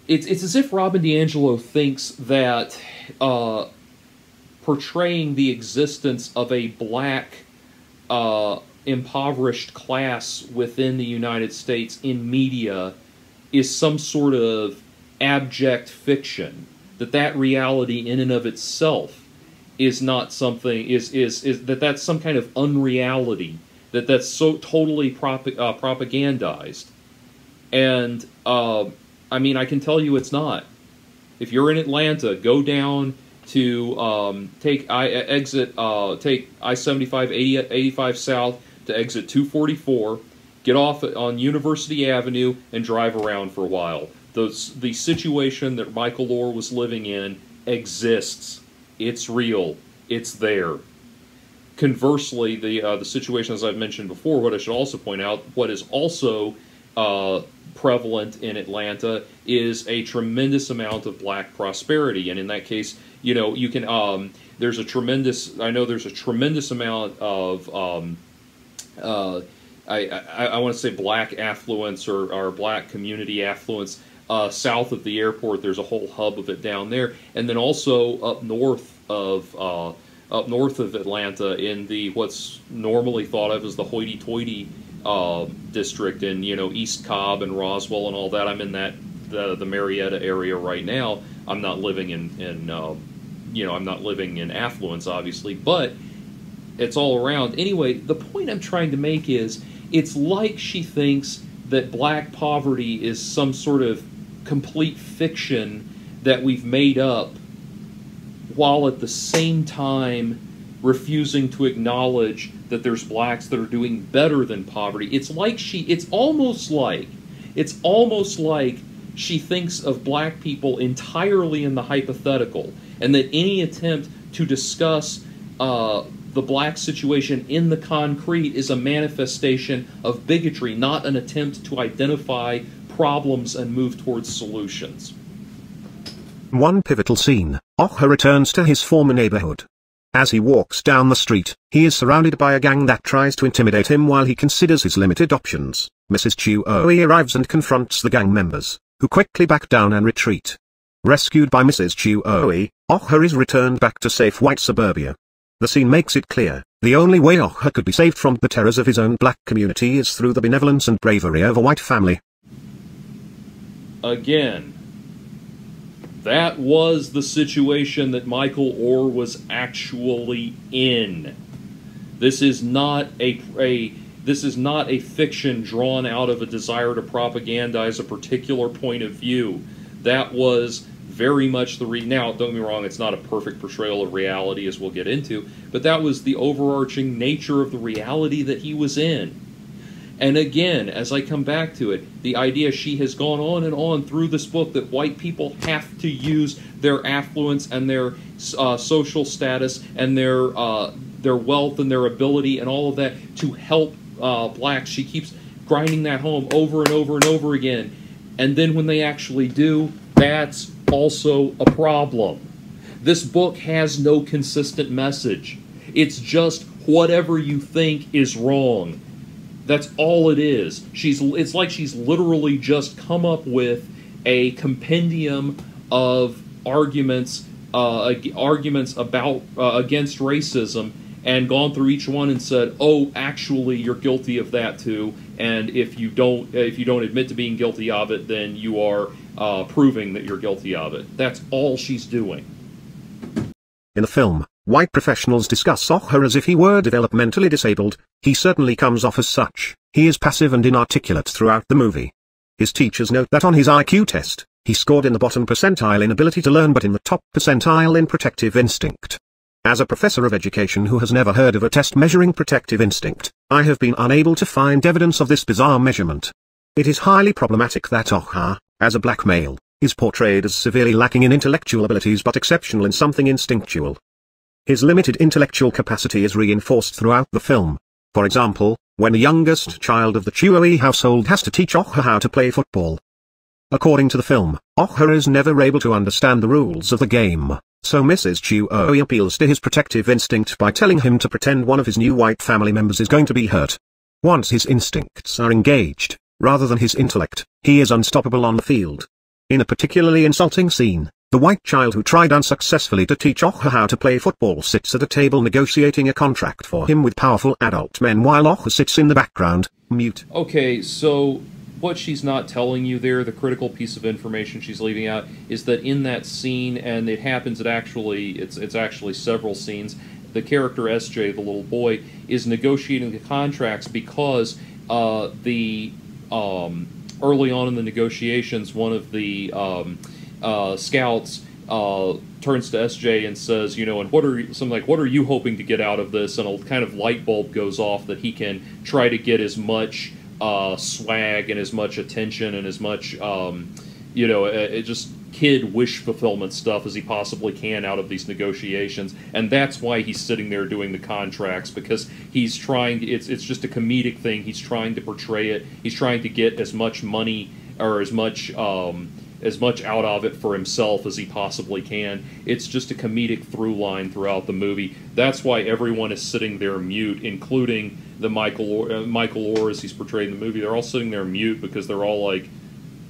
It's it's as if Robin DiAngelo thinks that. Uh, portraying the existence of a black uh, impoverished class within the United States in media is some sort of abject fiction. That that reality in and of itself is not something is is is that that's some kind of unreality. That that's so totally prop, uh, propagandized. And uh, I mean, I can tell you it's not. If you're in Atlanta, go down to um, take I exit uh, take I 75 80, 85 south to exit 244, get off on University Avenue and drive around for a while. The, the situation that Michael Oher was living in exists. It's real. It's there. Conversely, the uh, the situation as I've mentioned before, what I should also point out, what is also uh, prevalent in Atlanta is a tremendous amount of black prosperity, and in that case, you know, you can. Um, there's a tremendous. I know there's a tremendous amount of. Um, uh, I, I, I want to say black affluence or, or black community affluence uh, south of the airport. There's a whole hub of it down there, and then also up north of uh, up north of Atlanta in the what's normally thought of as the hoity-toity uh, district in you know East Cobb and Roswell and all that. I'm in that the the Marietta area right now. I'm not living in in uh, you know, I'm not living in affluence, obviously, but it's all around. Anyway, the point I'm trying to make is it's like she thinks that black poverty is some sort of complete fiction that we've made up while at the same time refusing to acknowledge that there's blacks that are doing better than poverty. It's like she it's almost like it's almost like she thinks of black people entirely in the hypothetical and that any attempt to discuss uh, the black situation in the concrete is a manifestation of bigotry, not an attempt to identify problems and move towards solutions. One pivotal scene, Oher returns to his former neighborhood. As he walks down the street, he is surrounded by a gang that tries to intimidate him while he considers his limited options. Mrs. Tuohy arrives and confronts the gang members, who quickly back down and retreat. Rescued by Mrs. Tuohy, Oher is returned back to safe white suburbia. The scene makes it clear, the only way Oher could be saved from the terrors of his own black community is through the benevolence and bravery of a white family. Again, that was the situation that Michael Oher was actually in. This is not a, a this is not a fiction drawn out of a desire to propagandize a particular point of view That was very much the re- now. Don't get me wrong; it's not a perfect portrayal of reality, as we'll get into, but that was the overarching nature of the reality that he was in. And again, as I come back to it, the idea she has gone on and on through this book that white people have to use their affluence and their uh, social status and their uh, their wealth and their ability and all of that to help uh, blacks. She keeps grinding that home over and over and over again. And then when they actually do, that's also a problem. This book has no consistent message. It's just whatever you think is wrong. That's all it is. She's it's like she's literally just come up with a compendium of arguments uh, arguments about uh, against racism and gone through each one and said, "Oh, actually, you're guilty of that too." And if you don't, if you don't admit to being guilty of it, then you are uh, proving that you're guilty of it. That's all she's doing. In the film, white professionals discuss Oher as if he were developmentally disabled. He certainly comes off as such. He is passive and inarticulate throughout the movie. His teachers note that on his IQ test, he scored in the bottom percentile in ability to learn but in the top percentile in protective instinct. As a professor of education who has never heard of a test measuring protective instinct, I have been unable to find evidence of this bizarre measurement. It is highly problematic that Oher, as a black male, is portrayed as severely lacking in intellectual abilities but exceptional in something instinctual. His limited intellectual capacity is reinforced throughout the film. For example, when the youngest child of the Tuohy household has to teach Oher how to play football. According to the film, Oher is never able to understand the rules of the game, so Mrs. Tuohy appeals to his protective instinct by telling him to pretend one of his new white family members is going to be hurt. Once his instincts are engaged, rather than his intellect, he is unstoppable on the field. In a particularly insulting scene, the white child who tried unsuccessfully to teach Oher how to play football sits at a table negotiating a contract for him with powerful adult men while Oher sits in the background, mute. Okay, so what she's not telling you there, the critical piece of information she's leaving out, is that in that scene, and it happens at actually, it's it's actually several scenes. The character SJ, the little boy, is negotiating the contracts because uh, the um, early on in the negotiations, one of the um, uh, scouts uh, turns to SJ and says, you know, and what are something like, what are you hoping to get out of this? And a kind of light bulb goes off that he can try to get as much uh, swag and as much attention and as much, um, you know, it, just kid wish fulfillment stuff as he possibly can out of these negotiations. And that's why he's sitting there doing the contracts because he's trying. To, it's it's just a comedic thing. He's trying to portray it. He's trying to get as much money or as much. Um, as much out of it for himself as he possibly can. It's just a comedic through line throughout the movie. That's why everyone is sitting there mute, including the Michael uh, Michael Oher as he's portrayed in the movie. They're all sitting there mute because they're all like,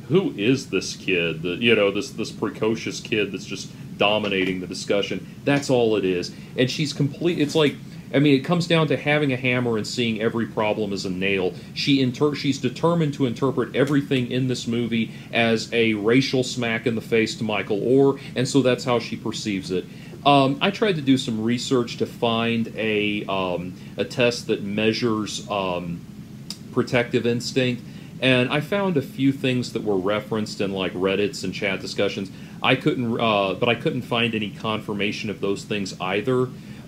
"Who is this kid? The, you know, this this precocious kid that's just dominating the discussion." That's all it is. And she's complete. It's like. I mean, it comes down to having a hammer and seeing every problem as a nail. She inter- she's determined to interpret everything in this movie as a racial smack in the face to Michael Oher, and so that's how she perceives it. Um, I tried to do some research to find a um, a test that measures um, protective instinct, and I found a few things that were referenced in like Reddit's and chat discussions. I couldn't, uh, but I couldn't find any confirmation of those things either.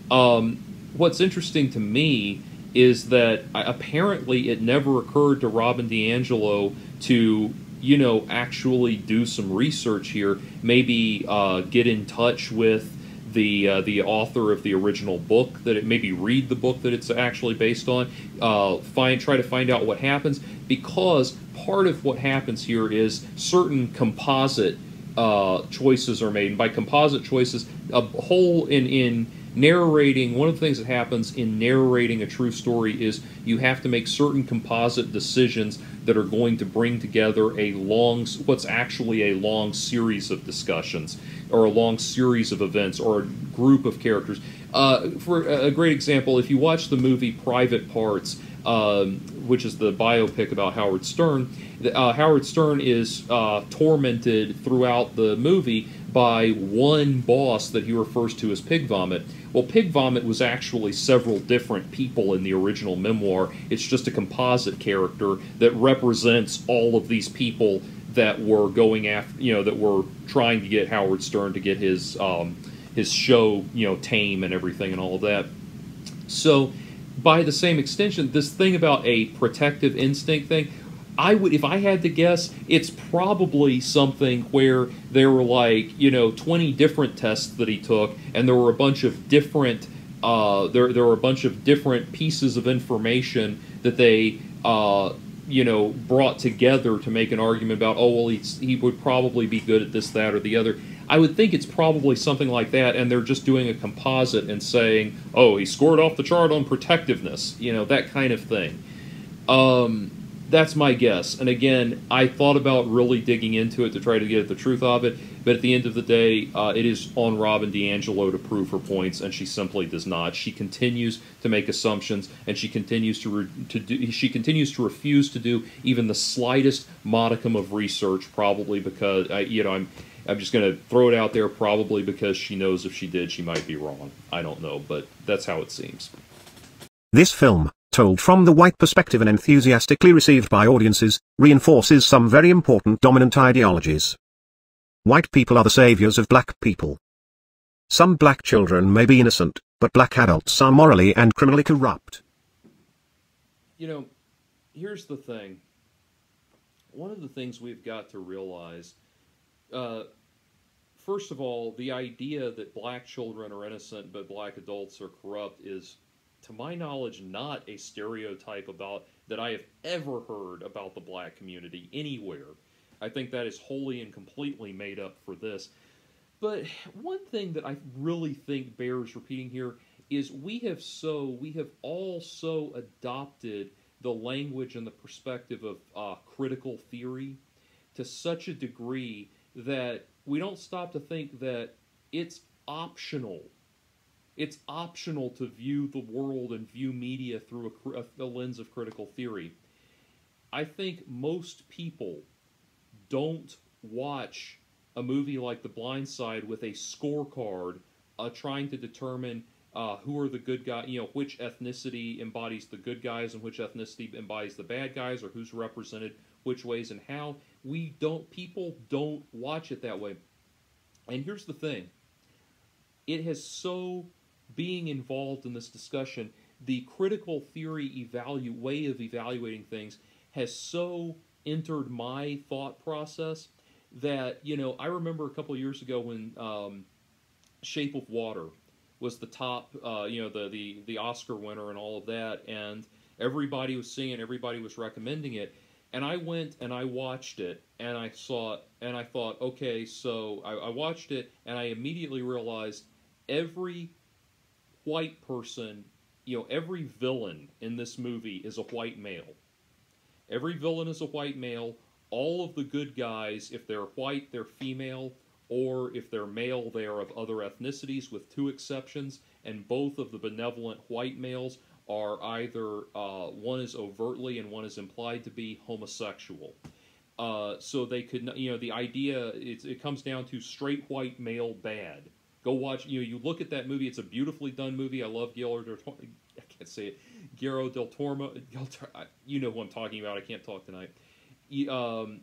Um, what's interesting to me is that apparently it never occurred to Robin DiAngelo to you know actually do some research here maybe uh, get in touch with the uh, the author of the original book that it maybe read the book that it's actually based on uh, find try to find out what happens because part of what happens here is certain composite uh, choices are made and by composite choices a whole in in narrating one of the things that happens in narrating a true story is you have to make certain composite decisions that are going to bring together a long what's actually a long series of discussions or a long series of events or a group of characters uh, for a great example if you watch the movie private parts um, which is the biopic about howard stern uh, howard stern is uh, tormented throughout the movie by one boss that he refers to as Pig Vomit. Well, Pig Vomit was actually several different people in the original memoir. It's just a composite character that represents all of these people that were going after, you know, that were trying to get Howard Stern to get his um, his show, you know, tame and everything and all of that. So, by the same extension, this thing about a protective instinct thing, I would, if I had to guess, it's probably something where there were like, you know, 20 different tests that he took, and there were a bunch of different, uh, there, there were a bunch of different pieces of information that they, uh, you know, brought together to make an argument about, oh, well, he's, he would probably be good at this, that, or the other. I would think it's probably something like that, and they're just doing a composite and saying, oh, he scored off the chart on protectiveness, you know, that kind of thing. Um, that's my guess. And again, I thought about really digging into it to try to get at the truth of it, but at the end of the day, uh, it is on Robin DiAngelo to prove her points, and she simply does not. She continues to make assumptions, and she continues to re- to do. She continues to refuse to do even the slightest modicum of research, probably because I, you know I'm. I'm just going to throw it out there, probably because she knows if she did, she might be wrong. I don't know, but that's how it seems. This film, told from the white perspective and enthusiastically received by audiences, reinforces some very important dominant ideologies. White people are the saviors of black people. Some black children may be innocent, but black adults are morally and criminally corrupt. You know, here's the thing. One of the things we've got to realize, uh, first of all, the idea that black children are innocent but black adults are corrupt is to my knowledge, not a stereotype about that I have ever heard about the black community anywhere. I think that is wholly and completely made up for this. But one thing that I really think bears repeating here is we have so we have all so adopted the language and the perspective of uh, critical theory to such a degree that we don't stop to think that it's optional it's optional to view the world and view media through a, a, lens of critical theory. I think most people don't watch a movie like The Blind Side with a scorecard uh, trying to determine uh, who are the good guys, you know, which ethnicity embodies the good guys and which ethnicity embodies the bad guys, or who's represented which ways and how. We don't, people don't watch it that way. And here's the thing it has so being involved in this discussion, the critical theory evalu- way of evaluating things has so entered my thought process that you know I remember a couple years ago when um, Shape of Water was the top, uh, you know, the, the the Oscar winner and all of that, and everybody was seeing it, everybody was recommending it, and I went and I watched it, and I saw it, and I thought, okay, so I, I watched it, and I immediately realized every white person, you know, every villain in this movie is a white male. Every villain is a white male. All of the good guys, if they're white, they're female, or if they're male, they are of other ethnicities, with two exceptions. And both of the benevolent white males are either uh, one is overtly and one is implied to be homosexual. Uh, so they could, you know, the idea it comes down to straight white male bad. Go watch. You know, you look at that movie. It's a beautifully done movie. I love Guillermo. I can't say it. Guillermo del Toro. You know who I'm talking about. I can't talk tonight. Um,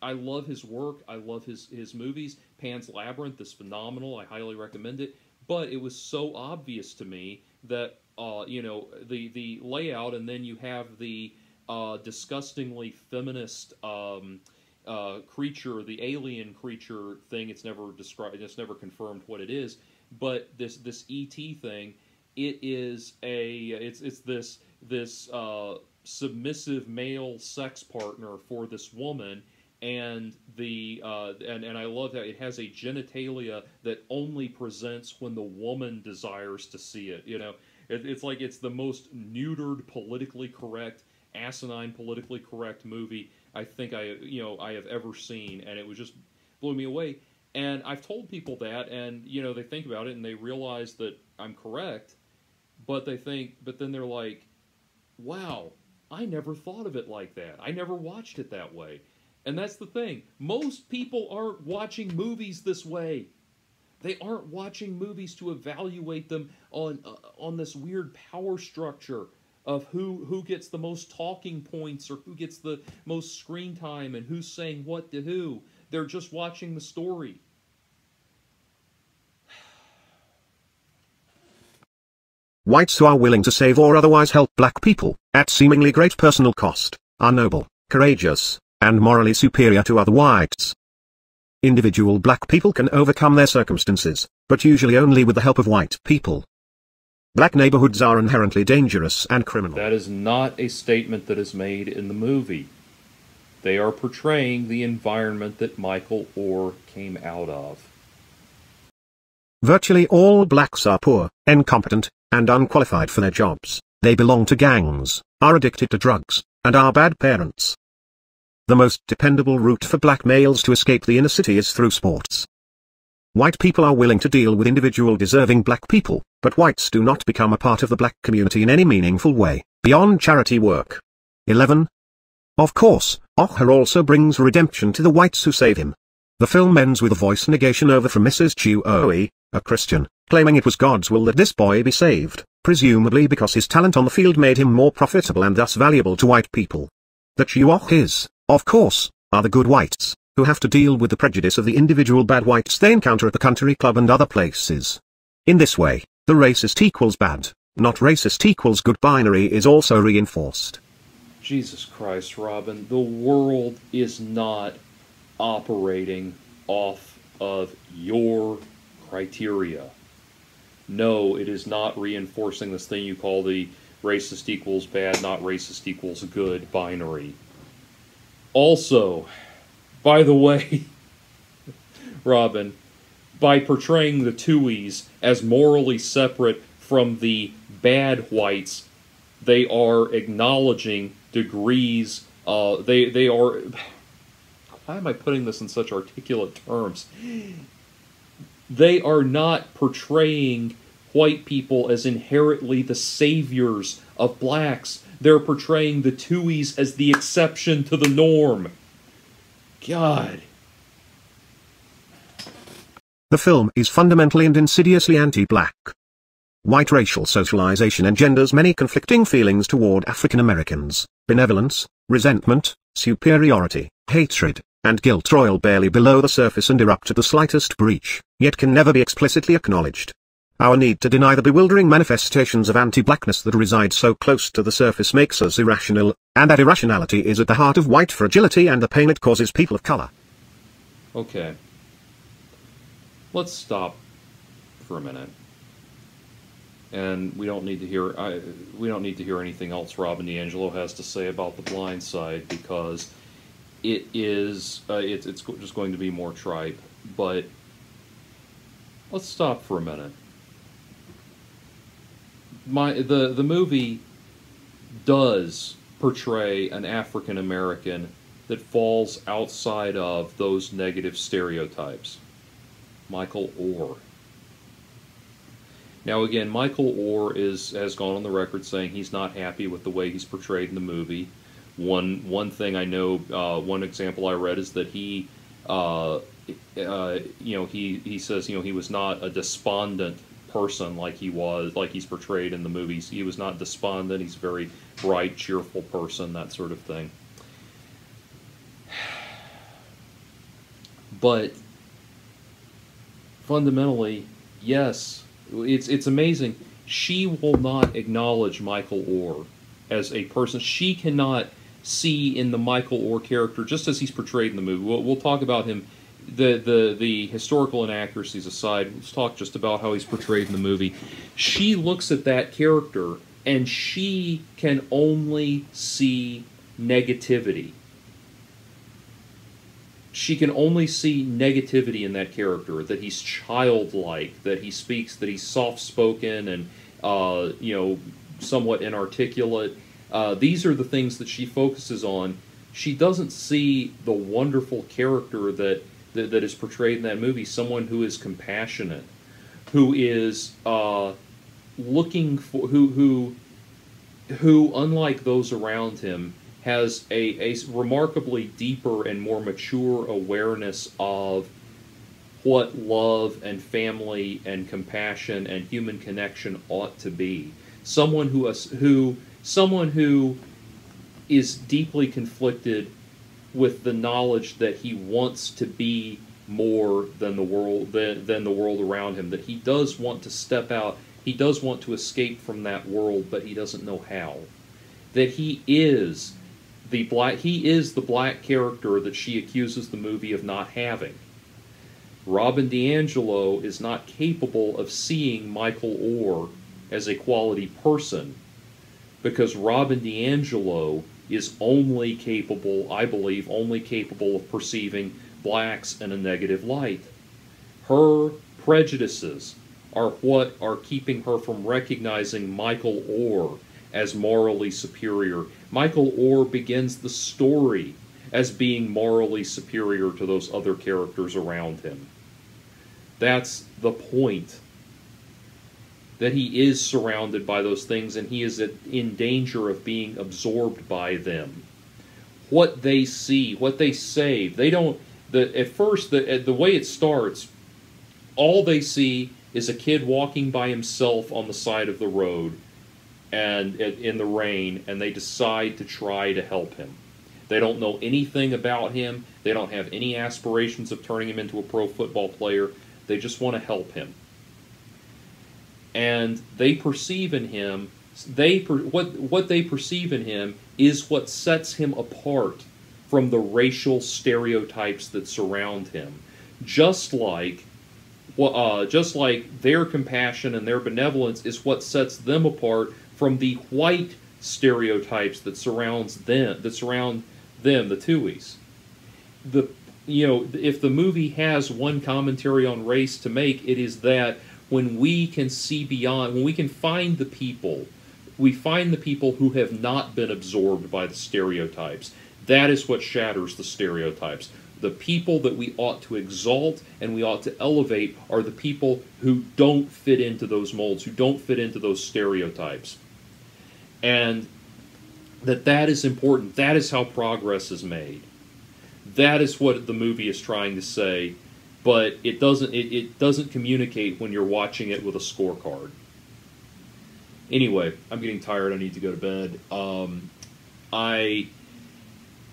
I love his work. I love his his movies. Pan's Labyrinth is phenomenal. I highly recommend it. But it was so obvious to me that uh, you know the the layout, and then you have the uh, disgustingly feminist. Um, uh, creature, the alien creature thing. It's never described. It's never confirmed what it is. But this this ET thing, it is a it's it's this this uh, submissive male sex partner for this woman. And the uh, and and I love that it has a genitalia that only presents when the woman desires to see it. You know, it, it's like it's the most neutered, politically correct, asinine, politically correct movie I think I you know I have ever seen, and it was just blew me away. And I've told people that, and you know they think about it and they realize that I'm correct, but they think, but then they're like, "Wow, I never thought of it like that. I never watched it that way." And that's the thing. Most people aren't watching movies this way. They aren't watching movies to evaluate them on uh, on this weird power structure of who who gets the most talking points or who gets the most screen time and who's saying what to who. They're just watching the story. Whites who are willing to save or otherwise help black people, at seemingly great personal cost, are noble, courageous, and morally superior to other whites. Individual black people can overcome their circumstances, but usually only with the help of white people. Black neighborhoods are inherently dangerous and criminal. That is not a statement that is made in the movie. They are portraying the environment that Michael Oher came out of. Virtually all blacks are poor, incompetent, and unqualified for their jobs. They belong to gangs, are addicted to drugs, and are bad parents. The most dependable route for black males to escape the inner city is through sports. White people are willing to deal with individual deserving black people, but whites do not become a part of the black community in any meaningful way, beyond charity work. 11. Of course, Oher also brings redemption to the whites who save him. The film ends with a voice negation over from Mrs. Tuohy, a Christian, claiming it was God's will that this boy be saved, presumably because his talent on the field made him more profitable and thus valuable to white people. The Tuohys, of course, are the good whites, who have to deal with the prejudice of the individual bad whites they encounter at the country club and other places. In this way, the racist equals bad, not racist equals good binary is also reinforced. Jesus Christ, Robin, the world is not operating off of your criteria. No, it is not reinforcing this thing you call the racist equals bad, not racist equals good binary. Also, by the way, Robin, by portraying the Tuohys as morally separate from the bad whites, they are acknowledging degrees. Uh, they they are. Why am I putting this in such articulate terms? They are not portraying white people as inherently the saviors of blacks. They're portraying the Tuohys as the exception to the norm. God. The film is fundamentally and insidiously anti-black. White racial socialization engenders many conflicting feelings toward African Americans, benevolence, resentment, superiority, hatred, and guilt roil barely below the surface and erupt at the slightest breach, yet can never be explicitly acknowledged. Our need to deny the bewildering manifestations of anti-blackness that reside so close to the surface makes us irrational, and that irrationality is at the heart of white fragility and the pain it causes people of color. Okay. Let's stop for a minute. And we don't need to hear I, we don't need to hear anything else Robin DiAngelo has to say about the blind side because it is uh, it's it's just going to be more tripe. But let's stop for a minute. My the the movie does portray an African American that falls outside of those negative stereotypes. Michael Oher. Now again, Michael Oher is has gone on the record saying he's not happy with the way he's portrayed in the movie. One one thing I know, uh, one example I read is that he, uh, uh, you know, he he says you know he was not a despondent person like he was like he's portrayed in the movies. He was not despondent. He's a very bright, cheerful person, that sort of thing. But fundamentally, yes, it's it's amazing. She will not acknowledge Michael Oher as a person. She cannot see in the Michael Oher character, just as he's portrayed in the movie. We'll, we'll talk about him, the, the, the historical inaccuracies aside, let's talk just about how he's portrayed in the movie. She looks at that character and she can only see negativity. She can only see negativity in that character, that he's childlike, that he speaks, that he's soft spoken and, uh, you know, somewhat inarticulate uh, these are the things that she focuses on. She doesn't see the wonderful character that, that, that is portrayed in that movie, someone who is compassionate, who is uh, looking for, who, who, who, unlike those around him, has a, a remarkably deeper and more mature awareness of what love and family and compassion and human connection ought to be. Someone who, who someone who is deeply conflicted with the knowledge that he wants to be more than the world than, than the world around him that he does want to step out he does want to escape from that world but he doesn't know how. That he is the black he is the black character that she accuses the movie of not having. Robin DiAngelo is not capable of seeing Michael Oher as a quality person because Robin DiAngelo is only capable, I believe, only capable of perceiving blacks in a negative light. Her prejudices are what are keeping her from recognizing Michael Oher as morally superior. Michael Oher begins the story as being morally superior to those other characters around him. That's the point. That he is surrounded by those things and he is in danger of being absorbed by them. What they see, what they say, they don't. The, at first, the, the way it starts, all they see is a kid walking by himself on the side of the road and in the rain, and they decide to try to help him. They don't know anything about him. They don't have any aspirations of turning him into a pro football player. They just want to help him. And they perceive in him they what what they perceive in him is what sets him apart from the racial stereotypes that surround him. Just like uh, just like their compassion and their benevolence is what sets them apart from the white stereotypes that surrounds them that surround them, the Tuohys. The you know, if the movie has one commentary on race to make, it is that when we can see beyond, when we can find the people, we find the people who have not been absorbed by the stereotypes. That is what shatters the stereotypes. The people that we ought to exalt and we ought to elevate are the people who don't fit into those molds, who don't fit into those stereotypes. And that that is important. That is how progress is made. That is what the movie is trying to say, but it doesn't it, it doesn't communicate when you're watching it with a scorecard. Anyway, I'm getting tired. I need to go to bed. Um, I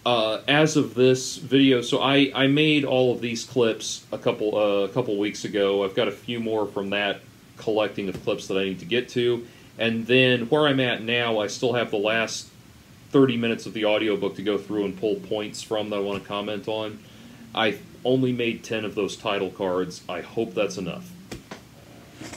uh, as of this video, so I, I made all of these clips a couple uh, a couple weeks ago. I've got a few more from that collecting of clips that I need to get to, and then where I'm at now, I still have the last 30 minutes of the audiobook to go through and pull points from that I want to comment on. I only made 10 of those title cards. I hope that's enough.